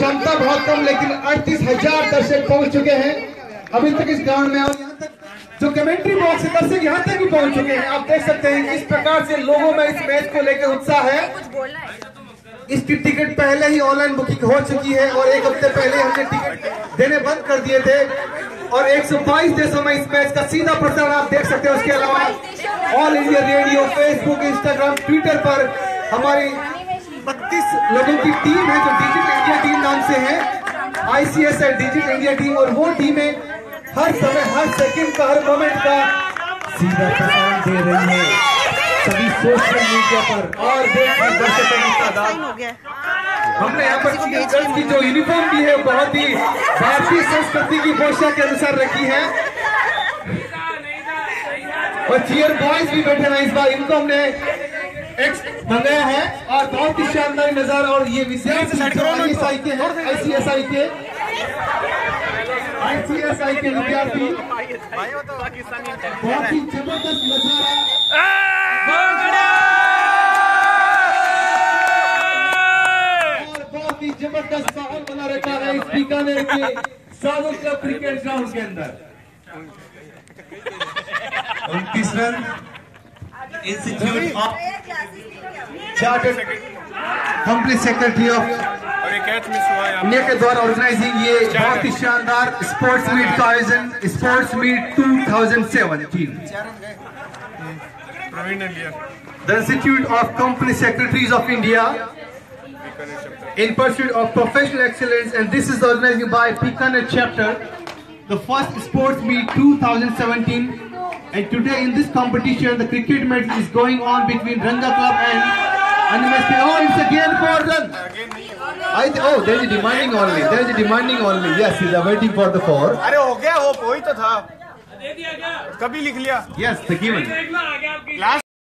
क्षमता बहुत कम, लेकिन अड़तीस हज़ार दर्शक पहुँच चुके हैं। अभी तक इस ग्राउंड में और यहाँ तक जो कमेंट्री बॉक्स है, दर्शक यहाँ तक भी पहुँच चुके हैं। आप देख सकते हैं किस प्रकार से लोगों में इस मैच को लेकर उत्साह है। इसकी टिकट पहले ही ऑनलाइन बुकिंग हो चुकी है, और एक हफ़्ते पहले हमने टिकट देने बंद कर दिए थे। और 122 देशों में इस मैच का सीधा प्रसारण आप देख सकते हैं। उसके अलावा All India Radio Facebook Instagram Twitter पर हमारी 32 लोगों की टीम है जो डिजिटल इंडिया टीम नाम से है। आईसीएसआई डिजिटल इंडिया टीम और वो टीमें हर समय हर सेकंड का हर मोमेंट का सीधा प्रसारण दे रही है। सभी सोशल मीडिया पर। और दर्शकों की तादाद हमने यहाँ पर की जो यूनिफॉर्म भी है बहुत ही भारतीय संस्कृति की पोशाक के अनुसार रखी है। और चीयर बॉयज़ भी बैठे हैं इस बार। इनको हमने एक्स मंगाया है और बहुत ही शानदार नज़ारा और ये विद्यार्थी आईसीएसआई के हैं आईसीएसआई के आईसीएसआई के विद्यार्थी। बहुत ही ज़बरदस्त नज़ारा। और बहुत ही ज़बरदस्त माहौल बना रखा है इस बीकानेर के साधु क्लब क्रिकेट ग्राउंड के अंदर। उनतीस run. Institute of Chartered Company Secretary of India के द्वारा ऑर्गेनाइजिंग ये बहुत ही शानदार स्पोर्ट्स मीट का आयोजन स्पोर्ट्स मीट 2017 प्रवीण ने लिया The Institute of Company Secretaries of India in pursuit of professional excellence and this is organized by Bikaner chapter the first sports meet 2017 and today in this competition the cricket match is going on between Ranga Club and NMSP. Oh, it's again for run. I th- oh, there is a demanding only. There is a demanding only. Yes, he's waiting for the four. अरे हो गया हो वही तो था कभी लिख लिया Yes, the given. लास्ट